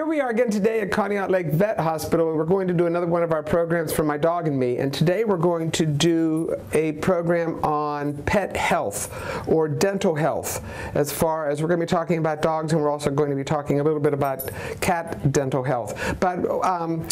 Here we are again today at Conneaut Lake Vet Hospital, and we're going to do another one of our programs for my dog and me. And today we're going to do a program on pet health or dental health, as far as we're going to be talking about dogs, and we're also going to be talking a little bit about cat dental health. But um,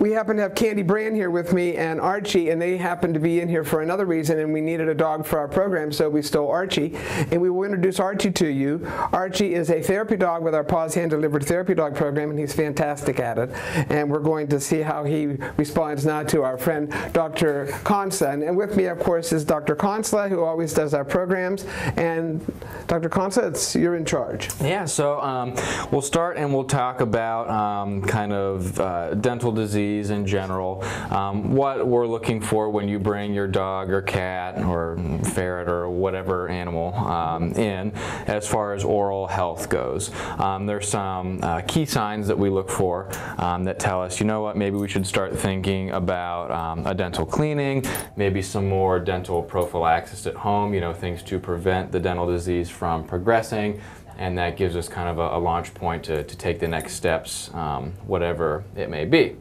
we happen to have Candy Brand here with me and Archie, and they happen to be in here for another reason, and we needed a dog for our program, so we stole Archie. And we will introduce Archie to you. Archie is a therapy dog with our Paws Hand Delivered Therapy Dog program program, and he's fantastic at it. And we're going to see how he responds now to our friend Dr. Consla. And, with me, of course, is Dr. Consla, who always does our programs. And Dr. Consla, you're in charge. Yeah, so um, we'll start and we'll talk about um, kind of uh, dental disease in general, um, what we're looking for when you bring your dog or cat or ferret or whatever animal um, in as far as oral health goes. Um, there's some uh, key signs that we look for um, that tell us, you know what, maybe we should start thinking about um, a dental cleaning, maybe some more dental prophylaxis at home, you know, things to prevent the dental disease from progressing. And that gives us kind of a, a launch point to, to take the next steps, um, whatever it may be.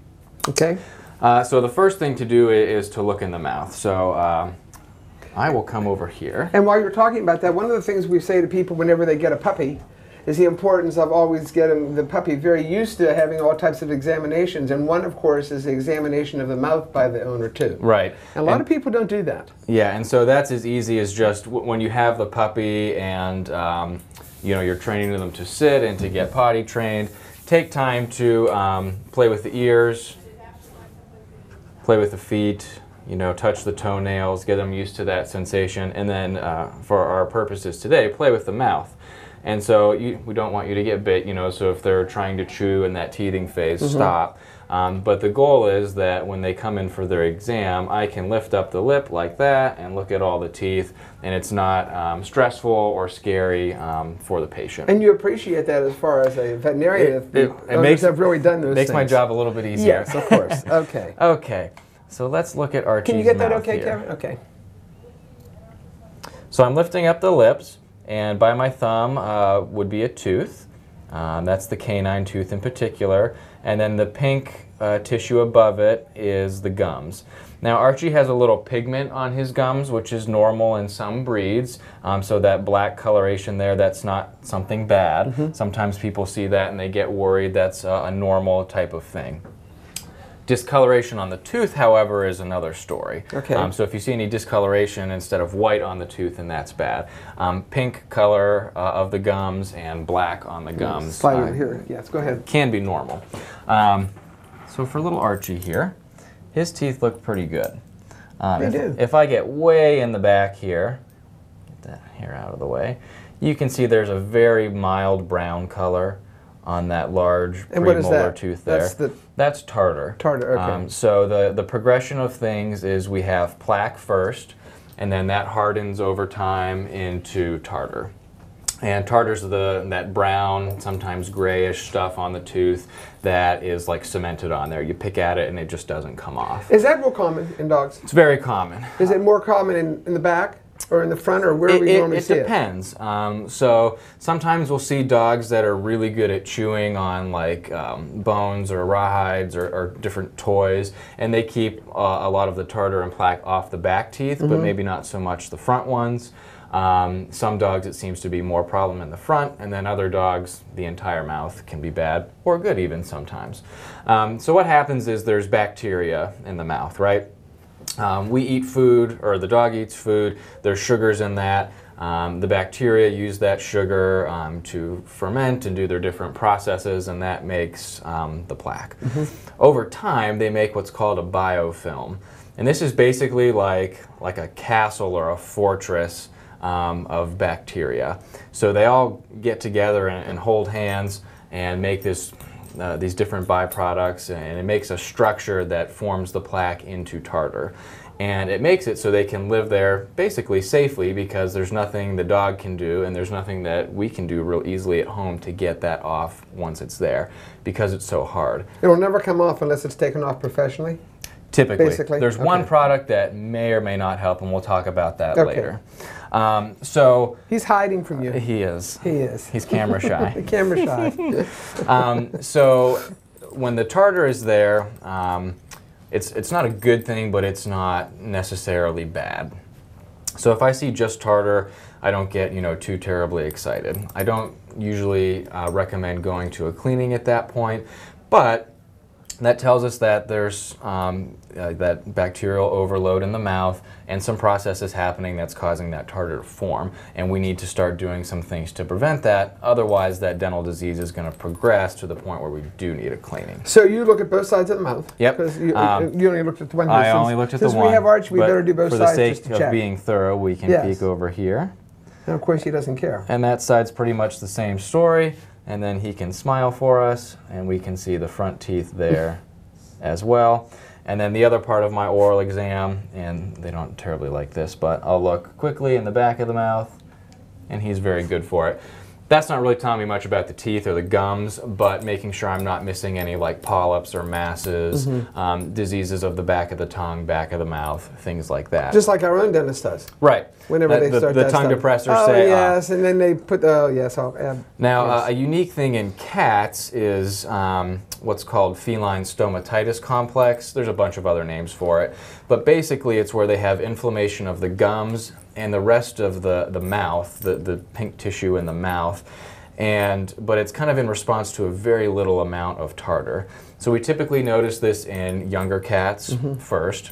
Okay. Uh, so the first thing to do is to look in the mouth. So uh, I will come over here. And while you're talking about that, one of the things we say to people whenever they get a puppy is the importance of always getting the puppy very used to having all types of examinations. And one, of course, is the examination of the mouth by the owner, too. Right. And a lot and, of people don't do that. Yeah, and so that's as easy as just when you have the puppy and um, you know you're training them to sit and to get potty trained. Take time to um, play with the ears, play with the feet, you know, touch the toenails, get them used to that sensation, and then uh, for our purposes today, play with the mouth. And so you, we don't want you to get bit, you know, so if they're trying to chew in that teething phase, mm-hmm. stop. Um, but the goal is that when they come in for their exam, I can lift up the lip like that and look at all the teeth, and it's not um, stressful or scary um, for the patient. And you appreciate that as far as a veterinarian. It, it, it makes, have really done those makes things. my job a little bit easier. Yes, of course. Okay. okay. So let's look at Archie's Can you get that okay, here. Kevin? Okay. So I'm lifting up the lips. And by my thumb uh, would be a tooth. Um, that's the canine tooth in particular. And then the pink uh, tissue above it is the gums. Now Archie has a little pigment on his gums, which is normal in some breeds. Um, so that black coloration there, that's not something bad. Mm -hmm. Sometimes people see that and they get worried that's uh, a normal type of thing. Discoloration on the tooth, however, is another story. Okay. Um, so if you see any discoloration instead of white on the tooth, then that's bad. Um, pink color uh, of the gums and black on the gums. Slide over uh, here. Yes, go ahead. Can be normal. Um, so for little Archie here, his teeth look pretty good. Um, they if, do. If I get way in the back here, get that hair out of the way, you can see there's a very mild brown color on that large and premolar that? tooth there. That's, the That's tartar. Tartar, okay. Um, so the, the progression of things is we have plaque first, and then that hardens over time into tartar. And tartar's the that brown, sometimes grayish stuff on the tooth that is like cemented on there. You pick at it and it just doesn't come off. Is that real common in dogs? It's very common. Is it more common in, in the back? Or in the front, or where it, we normally it see depends. it? Um, so sometimes we'll see dogs that are really good at chewing on like um, bones or rawhides or, or, different toys, and they keep uh, a lot of the tartar and plaque off the back teeth, mm -hmm. but mm-hmm. maybe not so much the front ones. Um, some dogs it seems to be more problem in the front, and then other dogs the entire mouth can be bad or good even sometimes. Um, so what happens is there's bacteria in the mouth, right? Um, we eat food, or the dog eats food, there's sugars in that. Um, the bacteria use that sugar um, to ferment and do their different processes, and that makes um, the plaque. Mm -hmm. Over time, they make what's called a biofilm. And this is basically like, like a castle or a fortress um, of bacteria. So they all get together and, and hold hands and make this uh, these different byproducts and it makes a structure that forms the plaque into tartar. And it makes it so they can live there basically safely because there's nothing the dog can do and there's nothing that we can do real easily at home to get that off once it's there because it's so hard. It'll never come off unless it's taken off professionally? Typically, Basically? there's one product that may or may not help, and we'll talk about that Okay. later. Um, so He's hiding from you. he is. He is. He's camera shy. Camera shy. um, so when the tartar is there, um, it's it's not a good thing, but it's not necessarily bad. So if I see just tartar, I don't get you know too terribly excited. I don't usually uh, recommend going to a cleaning at that point, but that tells us that there's um, uh, that bacterial overload in the mouth and some processes happening that's causing that tartar to form. And we need to start doing some things to prevent that. Otherwise, that dental disease is going to progress to the point where we do need a cleaning. So you look at both sides of the mouth. Yep. Because you, Um, you only looked at the one. I since- only looked at the since one. we have Arch, we better do both for sides the sake just to of check. being thorough, we can Yes. peek over here. and of course, he doesn't care. And that side's pretty much the same story. And then he can smile for us, and we can see the front teeth there as well. And then the other part of my oral exam, and they don't terribly like this, but I'll look quickly in the back of the mouth, and he's very good for it. That's not really telling me much about the teeth or the gums, but making sure I'm not missing any like polyps or masses, Mm-hmm. um, diseases of the back of the tongue, back of the mouth, things like that. Just like our own dentist does. right. Whenever they the, start the that tongue stuff. depressors oh, say, yes, and then they put the, oh, yes, I'll add. Now, yes. uh, a unique thing in cats is um, what's called feline stomatitis complex. There's a bunch of other names for it, but basically it's where they have inflammation of the gums and the rest of the, the mouth, the, the pink tissue in the mouth, and but it's kind of in response to a very little amount of tartar. So we typically notice this in younger cats mm-hmm. first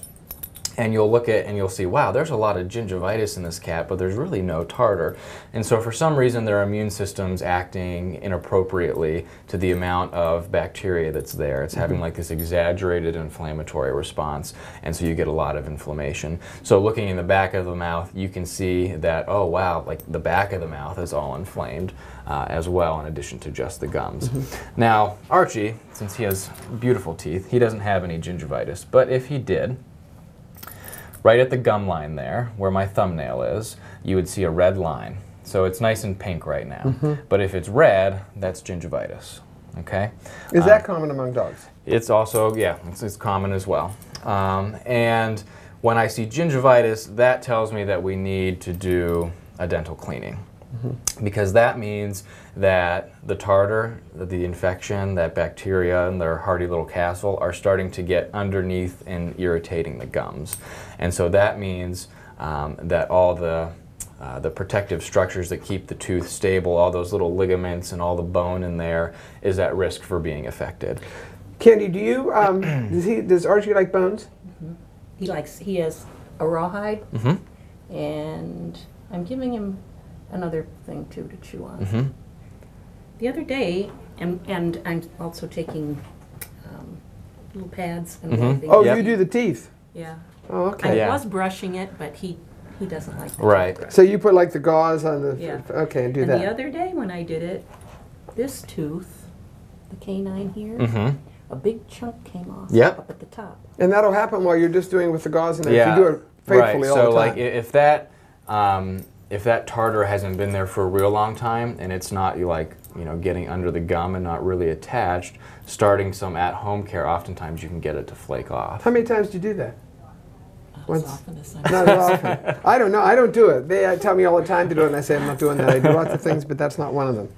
and you'll look at and you'll see, wow, there's a lot of gingivitis in this cat, but there's really no tartar. And so for some reason, their immune system's acting inappropriately to the amount of bacteria that's there. It's having like this exaggerated inflammatory response, and so you get a lot of inflammation. So looking in the back of the mouth, you can see that, oh wow, like the back of the mouth is all inflamed. Uh, as well, in addition to just the gums. Now, Archie, since he has beautiful teeth, he doesn't have any gingivitis. But if he did, right at the gum line there, where my thumbnail is, you would see a red line. So it's nice and pink right now. Mm-hmm. But if it's red, that's gingivitis. Okay? Is that common among dogs? It's also, yeah, it's, it's common as well. Um, and when I see gingivitis, that tells me that we need to do a dental cleaning. Because that means that the tartar, the infection, that bacteria and their hardy little castle are starting to get underneath and irritating the gums. And so that means um, that all the uh, the protective structures that keep the tooth stable, all those little ligaments and all the bone in there, is at risk for being affected. Candy, do you, um, does, he, does Archie like bones? He likes, he has a rawhide, Mhm. and I'm giving him another thing too to chew on. hmm The other day, and, and I'm also taking um, little pads and Mhm. wiping. Oh, Yep. you do the teeth. Yeah. Oh, I okay. Yeah. was brushing it, but he, he doesn't like that. Right. So you put like the gauze on the, Yeah. okay, and do And that. the other day when I did it, this tooth, the canine here, hmm a big chunk came off Yep. up at the top. and that'll happen while you're just doing it with the gauze and if you do it faithfully right. all so the time. like i- if that um, if that tartar hasn't been there for a real long time and it's not you like you know getting under the gum and not really attached, starting some at-home care, oftentimes you can get it to flake off. How many times do you do that? As Once- often as I Not as often. I don't know. I don't do it. They uh, tell me all the time to do it, and I say I'm not doing that. I do lots of things, but that's not one of them.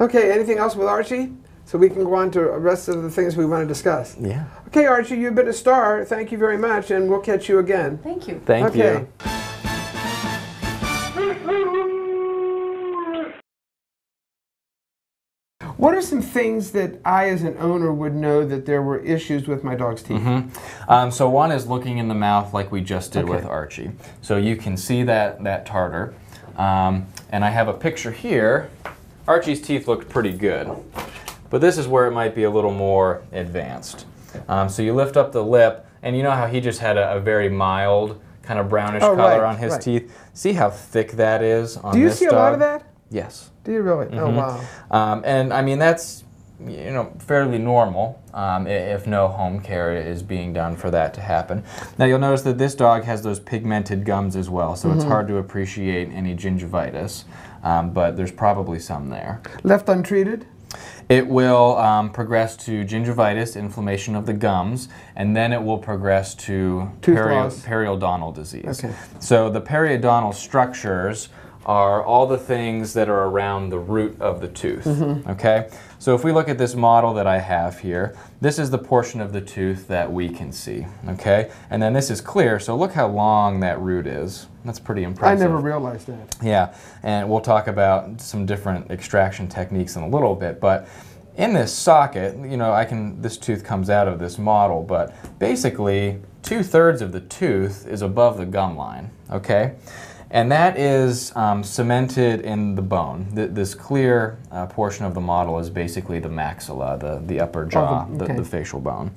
Okay, anything else with Archie? So we can go on to the rest of the things we want to discuss. Yeah. Okay, Archie, you've been a star. Thank you very much, and we'll catch you again. Thank you. Thank okay. you. What are some things that I, as an owner, would know that there were issues with my dog's teeth? Um, so one is looking in the mouth like we just did Okay. with Archie. So you can see that that tartar, um, and I have a picture here. Archie's teeth looked pretty good, but this is where it might be a little more advanced. Um, so you lift up the lip, and you know how he just had a, a very mild kind of brownish Oh, color right, on his right. teeth. See how thick that is on Do you see a lot dog? of that? Yes. Do you really? Oh, Mhm. wow. Um, and I mean that's you know fairly normal um, if no home care is being done for that to happen. Now you'll notice that this dog has those pigmented gums as well, so Mm-hmm. it's hard to appreciate any gingivitis, um, but there's probably some there. Left untreated? It will um, progress to gingivitis, inflammation of the gums, and then it will progress to loss. periodontal disease. Okay. So the periodontal structures are all the things that are around the root of the tooth. Mm-hmm. Okay? So if we look at this model that I have here, this is the portion of the tooth that we can see. Okay? And then this is clear, so look how long that root is. That's pretty impressive. I never realized that. Yeah, and we'll talk about some different extraction techniques in a little bit, but in this socket, you know, I can, this tooth comes out of this model, but basically two thirds of the tooth is above the gum line, okay? And that is um, cemented in the bone. Th- this clear uh, portion of the model is basically the maxilla, the, the upper jaw, okay. the, the facial bone.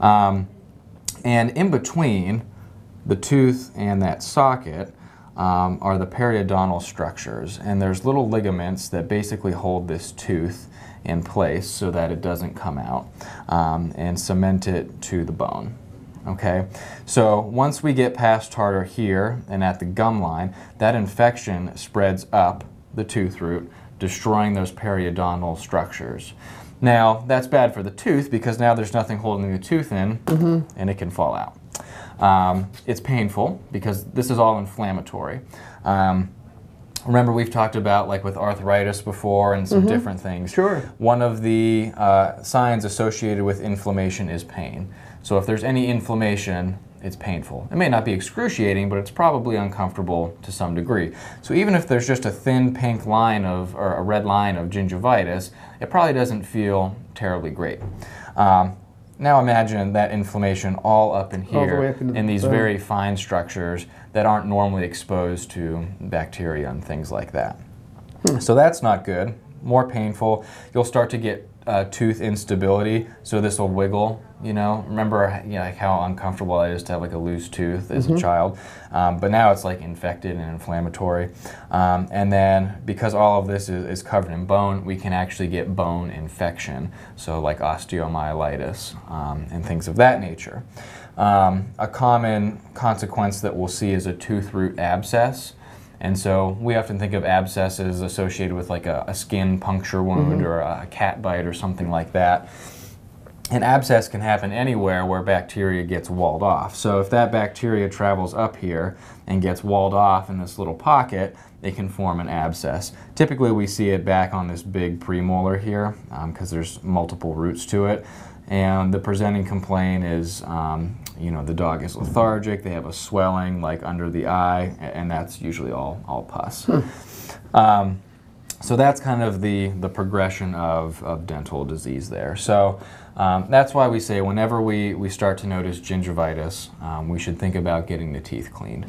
Um, and in between the tooth and that socket um, are the periodontal structures. And there's little ligaments that basically hold this tooth in place so that it doesn't come out um, and cement it to the bone. Okay, so once we get past tartar here and at the gum line, that infection spreads up the tooth root, destroying those periodontal structures. Now, that's bad for the tooth because now there's nothing holding the tooth in and it can fall out. Um, it's painful because this is all inflammatory. Um, remember, we've talked about like with arthritis before and some different things. Sure. One of the uh, signs associated with inflammation is pain. So if there's any inflammation, it's painful. It may not be excruciating, but it's probably uncomfortable to some degree. So even if there's just a thin pink line of, or a red line of gingivitis, it probably doesn't feel terribly great. Um, now imagine that inflammation all up in here up in these very fine structures that aren't normally exposed to bacteria and things like that. So that's not good. More painful. You'll start to get uh, tooth instability. So this will wiggle. You know, remember you know, like how uncomfortable it is to have like a loose tooth as a child. Um, but now it's like infected and inflammatory. Um, and then because all of this is, is covered in bone, we can actually get bone infection. So like osteomyelitis um, and things of that nature. Um, a common consequence that we'll see is a tooth root abscess. And so we often think of abscesses associated with like a, a skin puncture wound or a cat bite or something like that. An abscess can happen anywhere where bacteria gets walled off. So if that bacteria travels up here and gets walled off in this little pocket, it can form an abscess. Typically we see it back on this big premolar here because there's multiple roots to it. And the presenting complaint is, um, you know, the dog is lethargic, they have a swelling like under the eye, and that's usually all, all pus. Um, so that's kind of the, the progression of, of dental disease there. So um, that's why we say whenever we, we start to notice gingivitis, um, we should think about getting the teeth cleaned.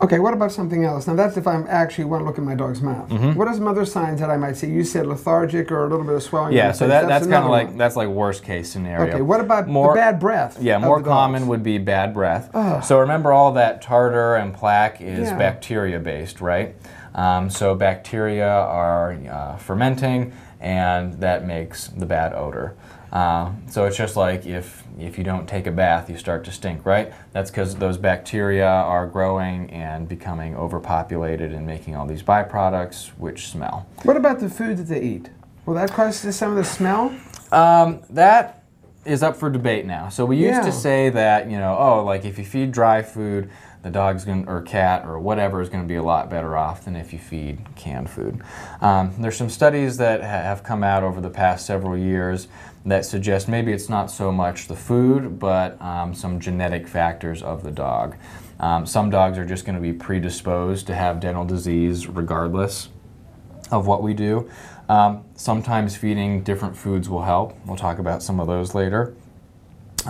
Okay, what about something else? Now that's if I'm actually want to look at my dog's mouth. Mm-hmm. What are some other signs that I might see? You said lethargic or a little bit of swelling. Yeah, so that, that's kind of like one. that's like worst case scenario. Okay, what about More- bad breath? Yeah, more common would be bad breath. So remember, all that tartar and plaque is Yeah. bacteria based, right? Um, so bacteria are uh, fermenting, and that makes the bad odor. Uh, so it's just like if if you don't take a bath, you start to stink, right? That's because those bacteria are growing and becoming overpopulated and making all these byproducts, which smell. What about the food that they eat? Will that cause some of the smell? Um, that is up for debate now. So we used Yeah. to say that you know, oh, like if you feed dry food, the dog's going or cat or whatever is going to be a lot better off than if you feed canned food. Um, there's some studies that ha- have come out over the past several years that suggest maybe it's not so much the food, but um, some genetic factors of the dog. Um, some dogs are just going to be predisposed to have dental disease regardless of what we do. Um, sometimes feeding different foods will help. We'll talk about some of those later.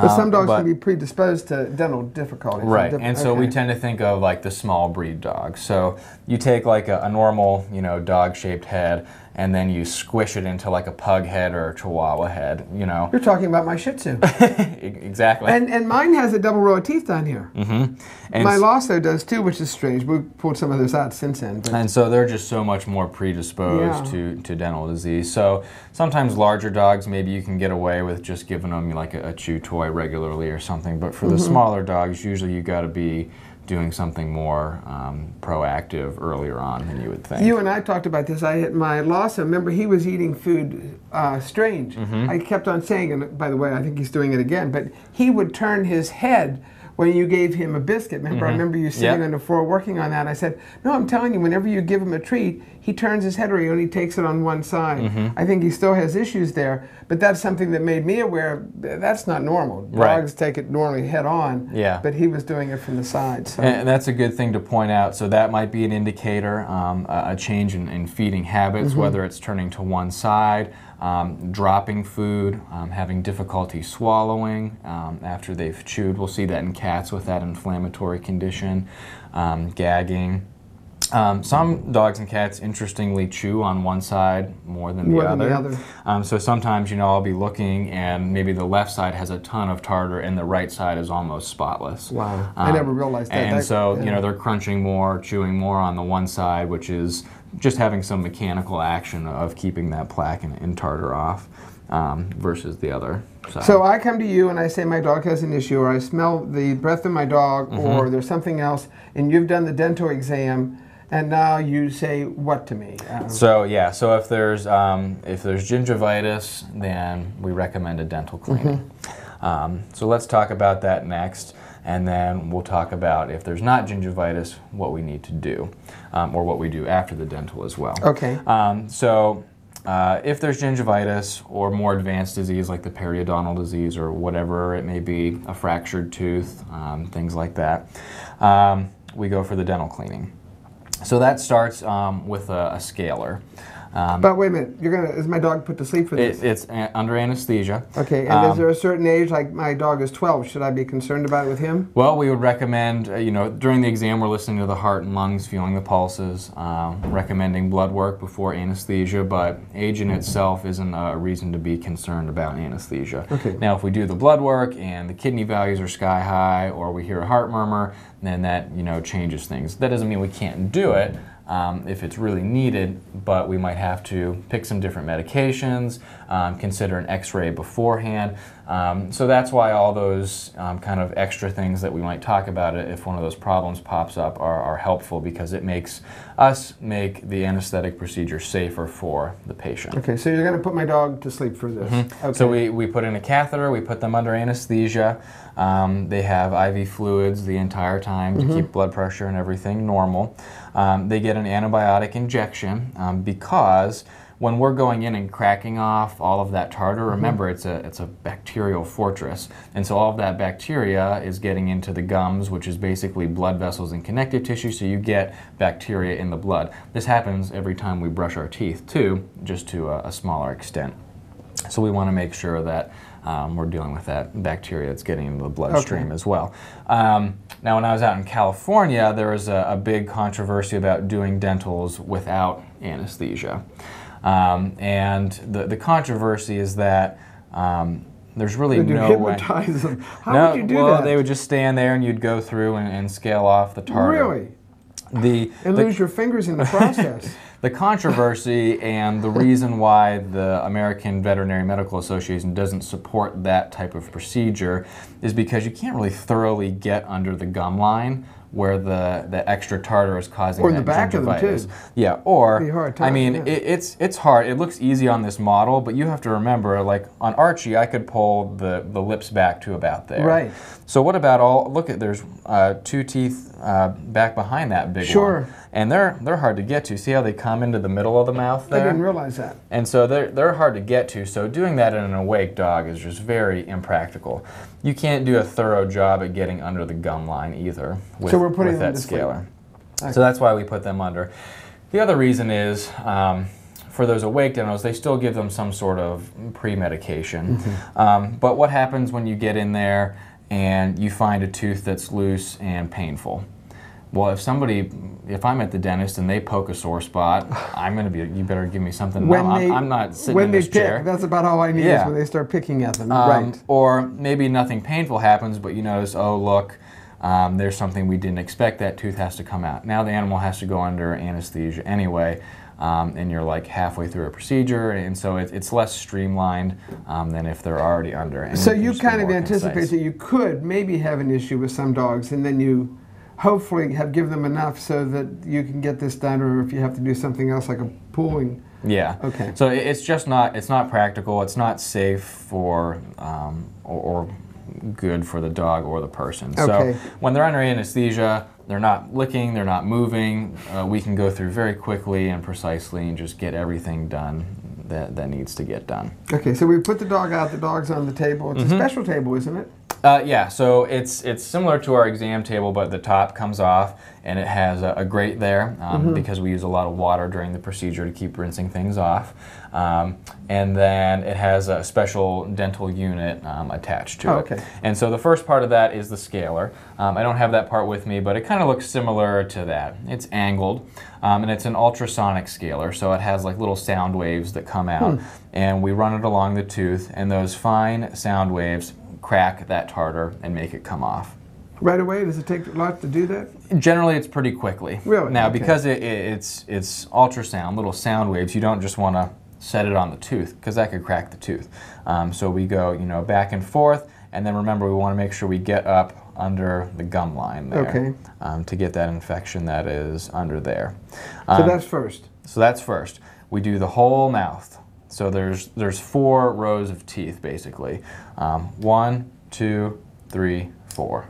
But some Um, dogs but- can be predisposed to dental difficulties. Right, Diff- and so we tend to think of like the small breed dogs. So you take like a, a normal, you know, dog-shaped head, and then you squish it into like a pug head or a Chihuahua head. You know, You're talking about my Shih Tzu, exactly. and and mine has a double row of teeth down here. mm-hmm. And my Lhasa does too, which is strange. We've pulled some of those out since then. But And so they're just so much more predisposed Yeah. to, to dental disease. So sometimes larger dogs, maybe you can get away with just giving them like a, a chew toy regularly or something. But for Mm-hmm. the smaller dogs, usually you got to be doing something more um, proactive earlier on than you would think. You and I talked about this. I had my Lhasa. Remember, he was eating food uh, strange. Mm-hmm. I kept on saying, and by the way, I think he's doing it again. But he would turn his head when you gave him a biscuit. Remember, I remember you sitting Mm-hmm. Yep. on the floor working on that. I said, "No, I'm telling you, whenever you give him a treat, he turns his head or he only takes it on one side." Mm-hmm. I think he still has issues there. But that's something that made me aware. That's not normal. Right. Dogs take it normally head on. Yeah. But he was doing it from the side. So. And that's a good thing to point out. So that might be an indicator, um, a change in, in feeding habits, Mm-hmm. whether it's turning to one side, um, dropping food, um, having difficulty swallowing um, after they've chewed. We'll see that in cats with that inflammatory condition, um, gagging. Um, some dogs and cats, interestingly, chew on one side more than the More than other. the other. Um, so sometimes, you know, I'll be looking and maybe the left side has a ton of tartar and the right side is almost spotless. Wow. I never realized that. And That- so, yeah. you know, they're crunching more, chewing more on the one side, which is just having some mechanical action of keeping that plaque and, and tartar off um, versus the other side. So I come to you and I say my dog has an issue, or I smell the breath of my dog, Mm-hmm. or there's something else, and you've done the dental exam, and now you say what to me? Um, So yeah, so if there's um, if there's gingivitis, then we recommend a dental cleaning. Um, so let's talk about that next, and then we'll talk about if there's not gingivitis, what we need to do, um, or what we do after the dental as well. okay. Um, so, uh, if there's gingivitis or more advanced disease like the periodontal disease or whatever it may be, a fractured tooth, um, things like that, um, we go for the dental cleaning. So that starts um, with a, a scaler. Um, But wait a minute, you're gonna is my dog put to sleep for this? it, it's a- under anesthesia. okay, and is um, there a certain age, like my dog is 12, should I be concerned about it with him? Well, we would recommend, uh, you know, during the exam, we're listening to the heart and lungs, feeling the pulses, um, recommending blood work before anesthesia, but age in itself isn't a reason to be concerned about anesthesia. Okay. Now, if we do the blood work and the kidney values are sky high, or we hear a heart murmur, then that, you know, changes things. That doesn't mean we can't do it. Um, if it's really needed, but we might have to pick some different medications, um, consider an x ray beforehand. Um, so that's why all those um, kind of extra things that we might talk about if one of those problems pops up are, are helpful because it makes us make the anesthetic procedure safer for the patient. Okay, so you're gonna put my dog to sleep for this. Mm-hmm. So we, we put in a catheter, we put them under anesthesia. Um, they have IV fluids the entire time to keep blood pressure and everything normal. Um, they get an antibiotic injection um, because when we're going in and cracking off all of that tartar, remember it's a it's a bacterial fortress, and so all of that bacteria is getting into the gums, which is basically blood vessels and connective tissue. So you get bacteria in the blood. This happens every time we brush our teeth too, just to a, a smaller extent. So we want to make sure that um, we're dealing with that bacteria that's getting into the bloodstream Okay. as well. Um, now, when I was out in California, there was a, a big controversy about doing dentals without anesthesia. Um, and the, the controversy is that um, there's really Did you no way. hypnotize them? How no, would you do well, that? they would just stand there and you'd go through and, and scale off the tartar. really? The, And the- lose your fingers in the process. the controversy and the reason why the American Veterinary Medical Association doesn't support that type of procedure is because you can't really thoroughly get under the gum line where the, the extra tartar is causing Or that the back of them, gingivitis. too. Yeah, or hard I mean, yeah. it, it's it's hard. It looks easy on this model, but you have to remember, like on Archie, I could pull the, the lips back to about there. Right. So what about all? Look at there's uh, two teeth uh, back behind that big Sure. one, and they're they're hard to get to. See how they come into the middle of the mouth there? I didn't realize that. And so they're, they're hard to get to. So doing that in an awake dog is just very impractical. You can't do a thorough job at getting under the gum line either with, So we're putting with them that scaler. So that's why we put them under. The other reason is um, for those awake dentals, they still give them some sort of pre-medication. Mm-hmm. Um, but what happens when you get in there and you find a tooth that's loose and painful? Well, if somebody, if I'm at the dentist and they poke a sore spot, I'm gonna be. You better give me something. When no, I'm, they, I'm not sitting when in they this pick, chair. that's about all I need Yeah. is when they start picking at them. Um, right. Or maybe nothing painful happens, but you notice, oh look, um, there's something we didn't expect. That tooth has to come out. Now the animal has to go under anesthesia anyway, um, and you're like halfway through a procedure, and so it, it's less streamlined um, than if they're already under. and So you kind of anticipate concise. that you could maybe have an issue with some dogs, and then you hopefully have given them enough so that you can get this done, or if you have to do something else like a pooling. Yeah. Okay. So it's just not it's not practical. It's not safe for um, or, or good for the dog or the person. Okay. So when they're under anesthesia, they're not licking, they're not moving. Uh, we can go through very quickly and precisely and just get everything done that, that needs to get done. Okay, so we put the dog out. The dog's on the table. It's a special table, isn't it? Uh, yeah, so it's it's similar to our exam table, but the top comes off and it has a, a grate there um, because we use a lot of water during the procedure to keep rinsing things off. Um, and then it has a special dental unit um, attached to Oh, it. okay. And so the first part of that is the scaler. Um, I don't have that part with me, but it kind of looks similar to that. It's angled, um, and it's an ultrasonic scaler, so it has like little sound waves that come out, and we run it along the tooth, and those fine sound waves crack that tartar and make it come off. Right away. Does it take a lot to do that? Generally, it's pretty quickly. Really? Now, Okay. because it, it, it's it's ultrasound, little sound waves, you don't just want to set it on the tooth because that could crack the tooth. Um, so we go, you know, back and forth, and then remember we want to make sure we get up under the gum line there Okay. um, to get that infection that is under there. So Um, that's first. so that's first. We do the whole mouth. So there's there's four rows of teeth basically. Um, one, two, three, four.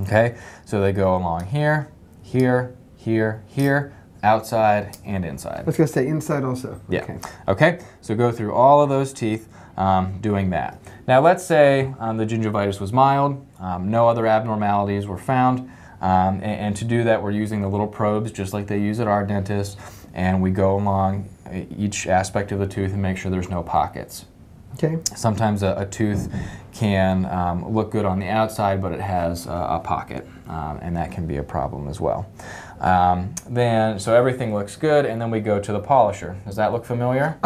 Okay. So they go along here, here, here, here, outside and inside. I was gonna say inside also. Yeah. Okay. Okay. So go through all of those teeth, um, doing that. Now let's say um, the gingivitis was mild, um, no other abnormalities were found, um, and, and to do that we're using the little probes just like they use at our dentist, and we go along uh, each aspect of the tooth and make sure there's no pockets. Okay. Sometimes a, a tooth can um, look good on the outside, but it has uh, a pocket, um, and that can be a problem as well. Um, then, so everything looks good, and then we go to the polisher. Does that look familiar?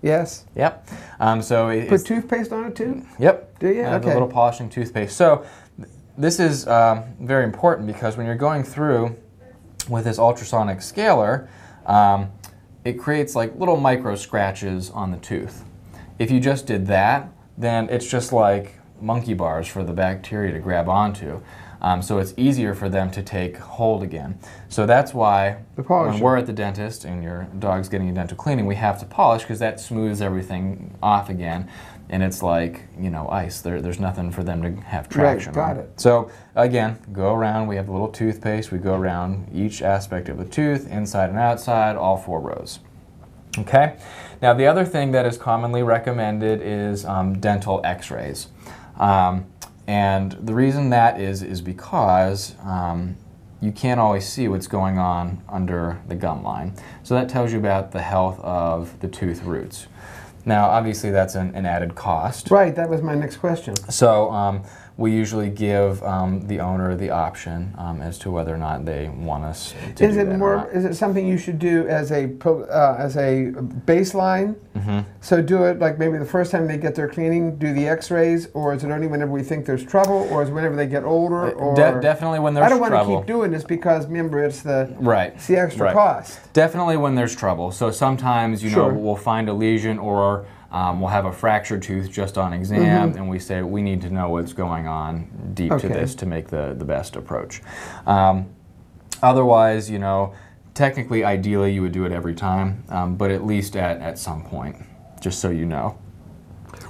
Yes. Yep. Um, so it, Put toothpaste on it too. yep. Do you? Uh, The Okay. little polishing toothpaste. So th- this is um, very important because when you're going through with this ultrasonic scaler, um, it creates like little micro scratches on the tooth. If you just did that, then it's just like monkey bars for the bacteria to grab onto. Um, so it's easier for them to take hold again. So that's why The when we're at the dentist and your dog's getting a dental cleaning, we have to polish because that smooths everything off again. And it's like, you know, ice. There, there's nothing for them to have traction got on. it. So again, go around. We have a little toothpaste. We go around each aspect of the tooth, inside and outside, all four rows. Okay. Now the other thing that is commonly recommended is um, dental X-rays, um, and the reason that is is because um, you can't always see what's going on under the gum line. So that tells you about the health of the tooth roots. Now, obviously, that's an, an added cost. Right. That was my next question. So um, we usually give um, the owner the option um, as to whether or not they want us to Is do it that or more? Is it something you should do as a pro- uh, as a baseline? Mm-hmm. So do it like maybe the first time they get their cleaning, do the X-rays, or is it only whenever we think there's trouble, or is it whenever they get older? Or Uh, De- definitely when there's trouble I don't want trouble. to keep doing this because remember it's the Right. it's the extra Right. cost. Definitely when there's trouble. So sometimes, you Sure. know, we'll find a lesion or um, we'll have a fractured tooth just on exam, and we say we need to know what's going on deep to Mm-hmm. This to make the, the best approach. Um, otherwise, you know, technically, ideally, you would do it every time, um, but at least at, at some point, just so you know.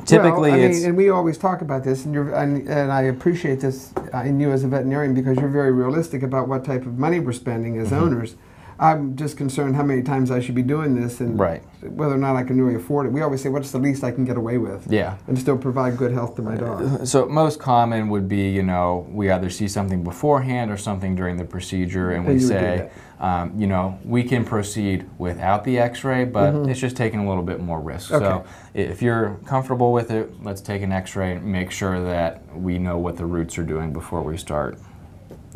Typically, well, I it's mean, and we always talk about this, and you're, and, and I appreciate this uh, in you as a veterinarian because you're very realistic about what type of money we're spending as Mm-hmm. owners. I'm just concerned how many times I should be doing this, and Right. whether or not I can really afford it. We always say, "What's the least I can get away with?" yeah. and still provide good health to my dog. So most common would be, you know, we either see something beforehand or something during the procedure, and we And do say, um, you know, we can proceed without the X-ray, but it's just taking a little bit more risk. So. Okay. i- if you're comfortable with it, let's take an X-ray and make sure that we know what the roots are doing before we start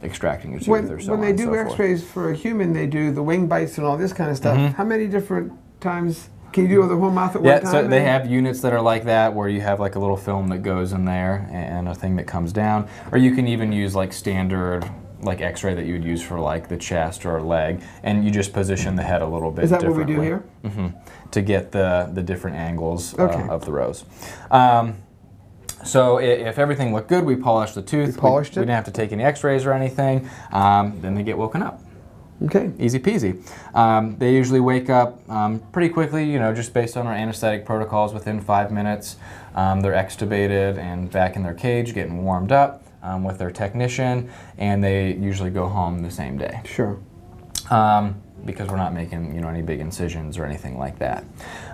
extracting your tooth When, or so when they and do so. X-rays for a human, they do the wing bites and all this kind of stuff. Mhm. How many different times can you do the whole mouth at Yeah, one time? Yeah, so they have units that are like that where you have like a little film that goes in there and a thing that comes down. Or you can even use like standard like x-ray that you would use for like the chest or leg and you just position the head a little bit Is that what we do differently. here? hmm To get the, the different angles uh, of the rows. Um, So if everything looked good, we polished the tooth. We polished we, it? didn't have to take any X-rays or anything. Um, then they get woken up. Okay. Easy peasy. Um, they usually wake up um, pretty quickly, you know, just based on our anesthetic protocols. Within five minutes, um, they're extubated and back in their cage, getting warmed up um, with their technician, and they usually go home the same day Sure. Because we're not making, you know, any big incisions or anything like that.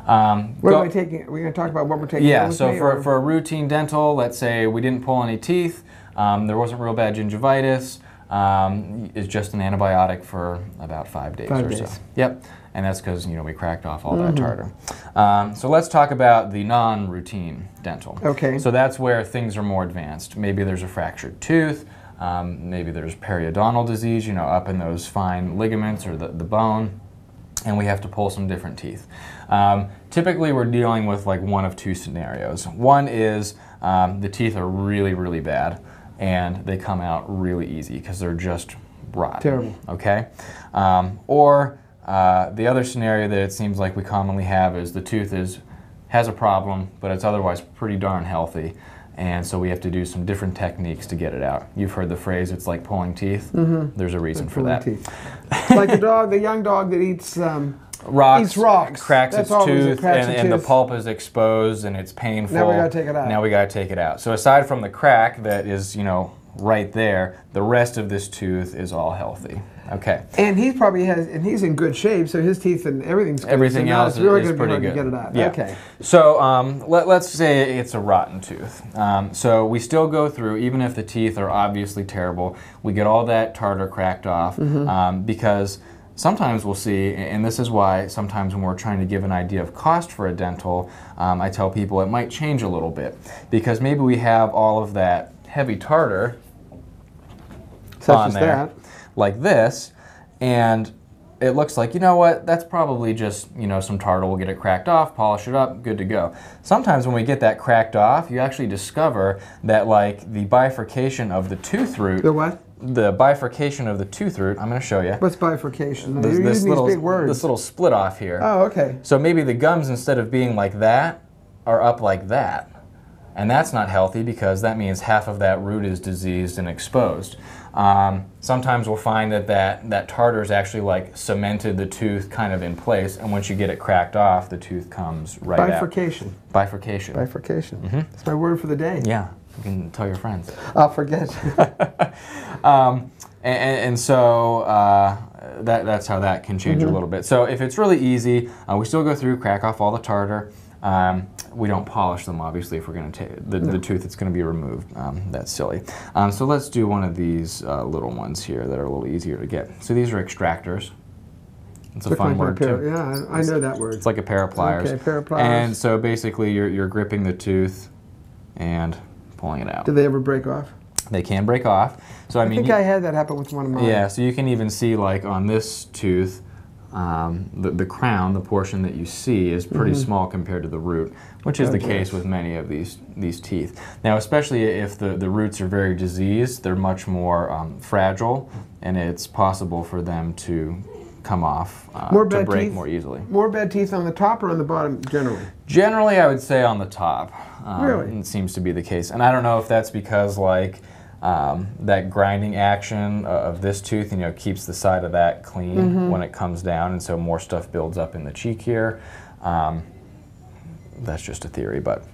Um, What go- are we taking? We're going to talk about what we're taking? yeah, so for, or- for a routine dental, let's say we didn't pull any teeth, um, there wasn't real bad gingivitis, um, it's just an antibiotic for about five days Five or days. so. Yep, and that's because you know we cracked off all that tartar. Um, so let's talk about the non-routine dental. Okay. So that's where things are more advanced. Maybe there's a fractured tooth. Um, maybe there's periodontal disease, you know, up in those fine ligaments or the, the bone and we have to pull some different teeth. Um, typically, we're dealing with like one of two scenarios. One is um, the teeth are really, really bad, and they come out really easy because they're just rotten. Terrible. Okay, um, or uh, the other scenario that it seems like we commonly have is the tooth is has a problem, but it's otherwise pretty darn healthy. And so we have to do some different techniques to get it out. You've heard the phrase, it's like pulling teeth. There's a reason for that. teeth. like the dog, the young dog that eats. Um, rocks, Eats rocks. cracks That's its tooth, and, and the pulp is exposed and it's painful. Now we gotta take it out. Now we gotta take it out. So aside from the crack that is, you know, right there, the rest of this tooth is all healthy. Okay. and he probably has, and he's in good shape, so his teeth and everything's good. Everything so else it's really is pretty good. to get it out. Yeah. Okay. So um, let, let's say it's a rotten tooth. Um, so we still go through, even if the teeth are obviously terrible, we get all that tartar cracked off Mm-hmm. um, because sometimes we'll see, and this is why sometimes when we're trying to give an idea of cost for a dental, um, I tell people it might change a little bit because maybe we have all of that heavy tartar Such on as there, that. Like this, and it looks like you know what that's probably just you know some tartar. We'll get it cracked off, polish it up, good to go. Sometimes when we get that cracked off, you actually discover that like the bifurcation of the tooth root, The what? the bifurcation of the tooth root. I'm going to show you. What's bifurcation? This, You're this using little these big words. this little split off here. oh, okay. So maybe the gums, instead of being like that, are up like that. And that's not healthy because that means half of that root is diseased and exposed. Um, sometimes we'll find that, that that tartar is actually like cemented the tooth kind of in place, and once you get it cracked off, the tooth comes right out. Bifurcation. Bifurcation. Bifurcation. That's my word for the day. Mm-hmm. yeah, you can tell your friends. I'll forget. Um, and, and, and so uh, that, that's how that can change Mm-hmm. a little bit. So if it's really easy, uh, we still go through, crack off all the tartar. Um, we don't polish them, obviously, if we're going to take the, the tooth that's going to be removed. Um, that's silly. Um, so let's do one of these uh, little ones here that are a little easier to get. So these are extractors. It's a Look fun like word too. Yeah, I, I know that word. It's like a pair of pliers. Okay, pair of pliers. And so basically, you're, you're gripping the tooth and pulling it out. Do they ever break off? They can break off. So I, I mean, think you- I had that happen with one of mine. yeah, so you can even see like on this tooth, um, the, the crown, the portion that you see, is pretty Mm-hmm. small compared to the root, which is the case with many of these these teeth. Now, especially if the, the roots are very diseased, they're much more um, fragile, and it's possible for them to come off uh, More to break teeth? more easily. More bad teeth on the top or on the bottom generally? Generally, I would say on the top. Um, Really? It seems to be the case. And I don't know if that's because, like, um, that grinding action uh, of this tooth, you know, keeps the side of that clean Mm-hmm. when it comes down, and so more stuff builds up in the cheek here. Um, that's just a theory, but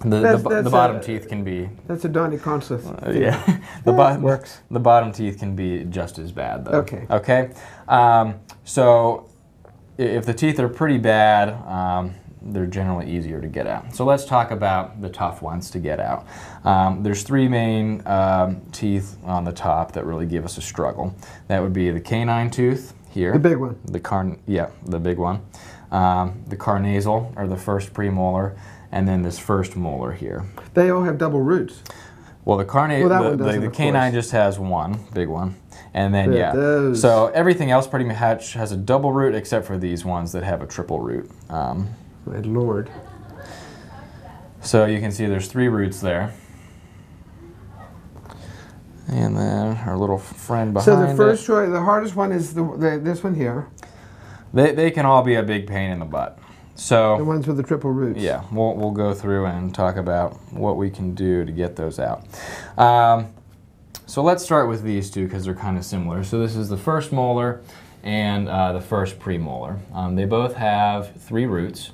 the, the, That's- bo- that's the bottom a- teeth can be, That's a Donnie Consla. uh, yeah, the bottom works. The bottom teeth can be just as bad, though. Okay. Okay. Um, so if the teeth are pretty bad, um, they're generally easier to get out. So let's talk about the tough ones to get out. Um, there's three main um, teeth on the top that really give us a struggle. That would be the canine tooth here. The big one. The carn, yeah, the big one. Um, the carnassial, or the first premolar, and then this first molar here. They all have double roots. Well, the carnate, Well, the, the, the canine just has one big one, and then It yeah. does. So everything else pretty much has a double root, except for these ones that have a triple root. Um, My lord. so you can see there's three roots there, and then our little friend behind So the first it. choice, the hardest one is the, the this one here. They, they can all be a big pain in the butt. So The ones with the triple roots. yeah, we'll, we'll go through and talk about what we can do to get those out. Um, so let's start with these two because they're kind of similar. So this is the first molar and uh, the first premolar. Um, they both have three roots.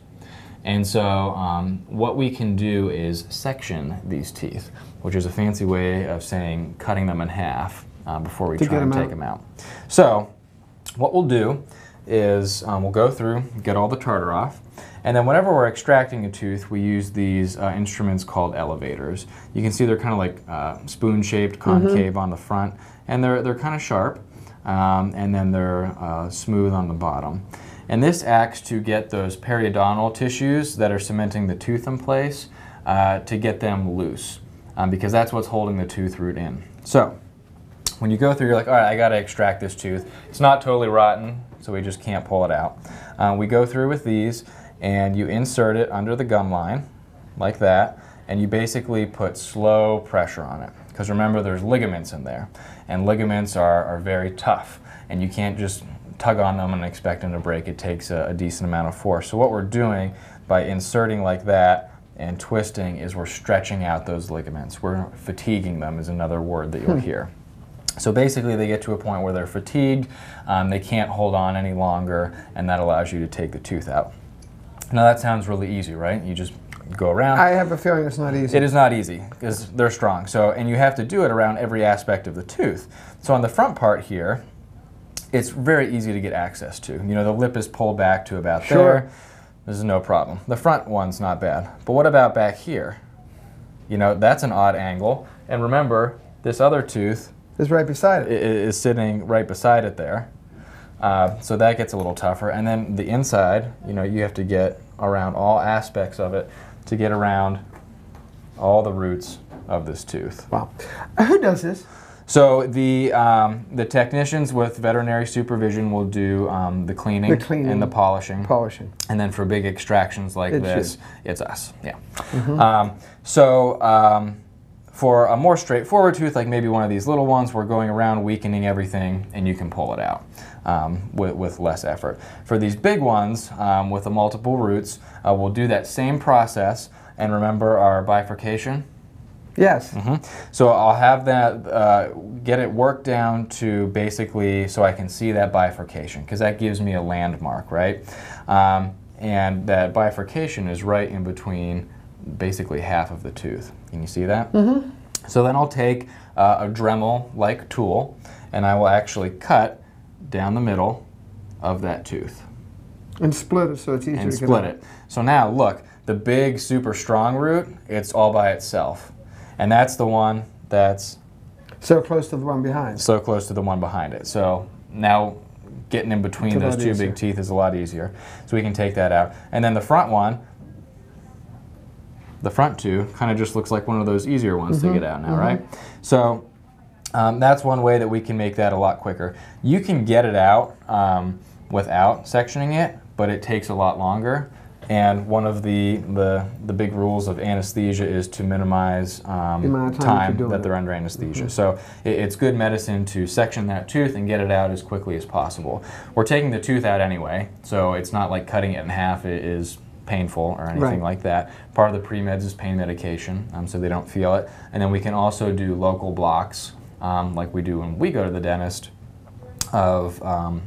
And so um, what we can do is section these teeth, which is a fancy way of saying cutting them in half uh, before we To try and 'em take out. them out. So what we'll do is um, we'll go through, get all the tartar off, and then whenever we're extracting a tooth, we use these uh, instruments called elevators. You can see they're kind of like uh, spoon-shaped, concave on the front, and they're, they're kind of sharp, um, and then they're uh, smooth on the bottom. And this acts to get those periodontal tissues that are cementing the tooth in place uh, to get them loose, um, because that's what's holding the tooth root in. So, when you go through, you're like, all right, I got to extract this tooth. It's not totally rotten, so we just can't pull it out. Uh, we go through with these, and you insert it under the gum line, like that, and you basically put slow pressure on it. Because remember, there's ligaments in there, and ligaments are, are very tough, and you can't just tug on them and expect them to break. It takes a, a decent amount of force. So what we're doing by inserting like that and twisting is we're stretching out those ligaments. We're fatiguing them is another word that you'll hear. So basically, they get to a point where they're fatigued, um, they can't hold on any longer, and that allows you to take the tooth out. Now, that sounds really easy, right? You just go around. I have a feeling it's not easy. It is not easy because they're strong. So, and you have to do it around every aspect of the tooth. So, on the front part here, it's very easy to get access to. You know, the lip is pulled back to about Sure. there. This is no problem. The front one's not bad. But what about back here? You know, that's an odd angle. And remember, this other tooth is right beside it. is sitting right beside it there. Uh, so that gets a little tougher. And then the inside, you know, you have to get around all aspects of it to get around all the roots of this tooth. Wow. Who does this? So the um, the technicians with veterinary supervision will do um, the cleaning, The cleaning. and the polishing. Polishing. And then for big extractions like It's this, it's us. Yeah. Um, so um, for a more straightforward tooth, like maybe one of these little ones, we're going around weakening everything, and you can pull it out um, with, with less effort. For these big ones um, with the multiple roots, uh, we'll do that same process. And remember our bifurcation. Yes. Mhm. So I'll have that, uh, get it worked down to basically so I can see that bifurcation because that gives me a landmark, right? Um, and that bifurcation is right in between basically half of the tooth. Can you see that? Mm-hmm. So then I'll take uh, a Dremel-like tool and I will actually cut down the middle of that tooth And split it so it's easier and to get split it. So now look, the big super strong root, it's all by itself. And that's the one that's So close to the one behind. so close to the one behind it. So now getting in between those two easier. big teeth is a lot easier. So we can take that out. And then the front one, the front two, kind of just looks like one of those easier ones Mm-hmm. to get out now, right? So um, that's one way that we can make that a lot quicker. You can get it out um, without sectioning it, but it takes a lot longer. And one of the, the, the big rules of anesthesia is to minimize um, The time that time that they're under anesthesia. So it, it's good medicine to section that tooth and get it out as quickly as possible. We're taking the tooth out anyway, so it's not like cutting it in half i- is painful or anything Right. like that. Part of the pre-meds is pain medication, um, so they don't feel it. And then we can also do local blocks, um, like we do when we go to the dentist, of um,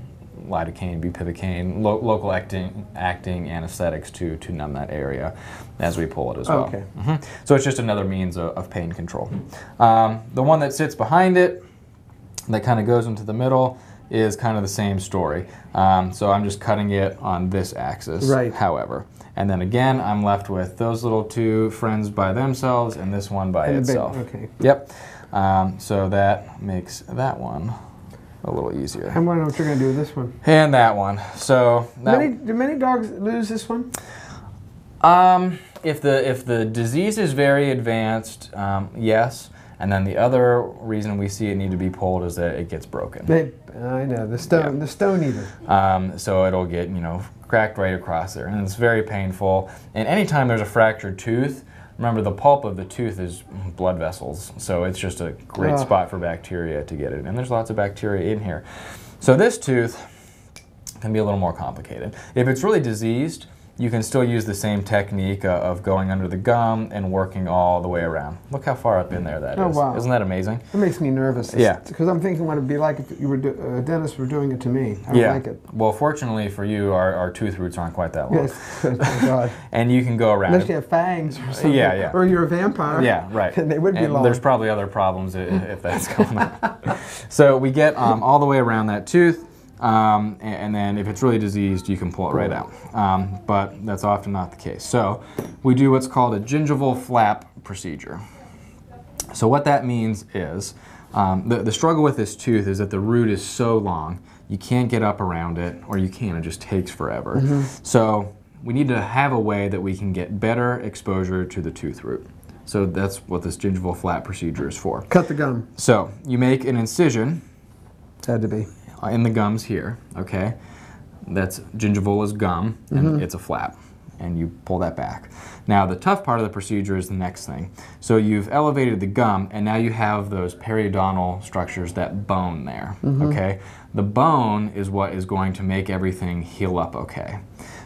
lidocaine, bupivacaine, lo- local acting, acting anesthetics to, to numb that area as we pull it as well. Okay. Mhm. So it's just another means of, of pain control. Um, the one that sits behind it, that kind of goes into the middle, is kind of the same story. Um, so I'm just cutting it on this axis, Right. however. And then again, I'm left with those little two friends by themselves and this one by And big- itself. okay. Yep. Um, so that makes that one a little easier. I wonder what you're going to do with this one. And that one. So that, Many, do many dogs lose this one? Um, if the if the disease is very advanced, um, yes. And then the other reason we see it need to be pulled is that it gets broken. They, I know the stone, the stone eater. Um, so it'll get you know cracked right across there, and it's very painful. And anytime there's a fractured tooth, remember the pulp of the tooth is blood vessels, so it's just a great spot for bacteria to get it. And there's lots of bacteria in here. So this tooth can be a little more complicated. If it's really diseased, you can still use the same technique uh, of going under the gum and working all the way around. Look how far up in there that is. Oh, wow. Isn't that amazing? It makes me nervous. Yeah. Because I'm thinking what it'd be like if you were do- a dentist were doing it to me. I yeah. like it. Well, fortunately for you, our, our tooth roots aren't quite that long. Yes. oh God. And you can go around. Unless you have fangs or something. Yeah, yeah. Or you're a vampire. Yeah, right. And they would be And long. There's probably other problems i- if that's going on. so we get um, all the way around that tooth, um, and, then if it's really diseased, you can pull it right out. Um, but that's often not the case. So we do what's called a gingival flap procedure. So what that means is um, the, the struggle with this tooth is that the root is so long, you can't get up around it, or you can, it just takes forever. So we need to have a way that we can get better exposure to the tooth root. So that's what this gingival flap procedure is for. Cut the gum. So you make an incision It's had to be. Uh, in the gums here, okay? That's gingival is gum, and it's a flap, and you pull that back. Now the tough part of the procedure is the next thing. So you've elevated the gum, and now you have those periodontal structures, that bone there, okay? The bone is what is going to make everything heal up okay.